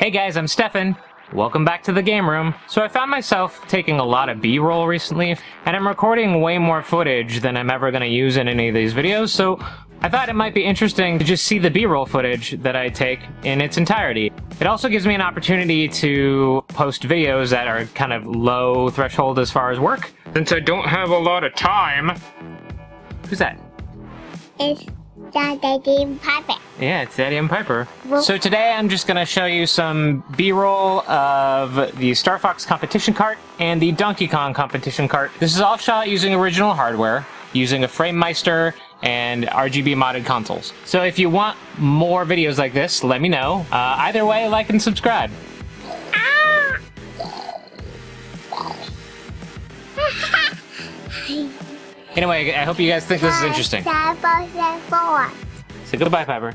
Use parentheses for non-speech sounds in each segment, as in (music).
Hey guys, I'm Stefan. Welcome back to the game room. So I found myself taking a lot of B-roll recently, and I'm recording way more footage than I'm ever going to use in any of these videos, so I thought it might be interesting to just see the B-roll footage that I take in its entirety. It also gives me an opportunity to post videos that are kind of low threshold as far as work. Since I don't have a lot of time... Who's that? It's Daddy Piper. Yeah, it's Daddy and Piper. So today I'm just gonna show you some B-roll of the Star Fox competition cart and the Donkey Kong competition cart. This is all shot using original hardware, using a FrameMeister and RGB modded consoles. So if you want more videos like this, let me know. Uh, either way, like and subscribe. (laughs) Anyway, I hope you guys think this is interesting. Seven, seven, four. So goodbye, Piper.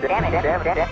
Damn it, damn it, damn it.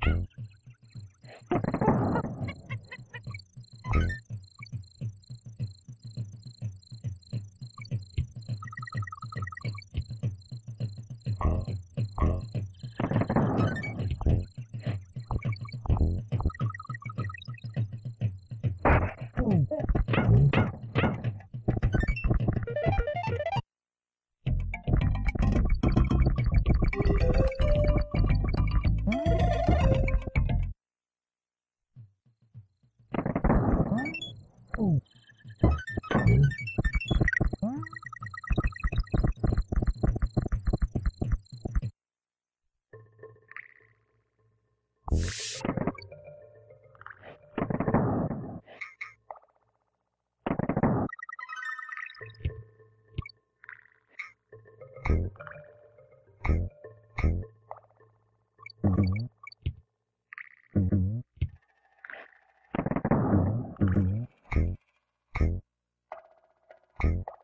do Thank you.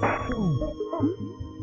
嗯。嗯嗯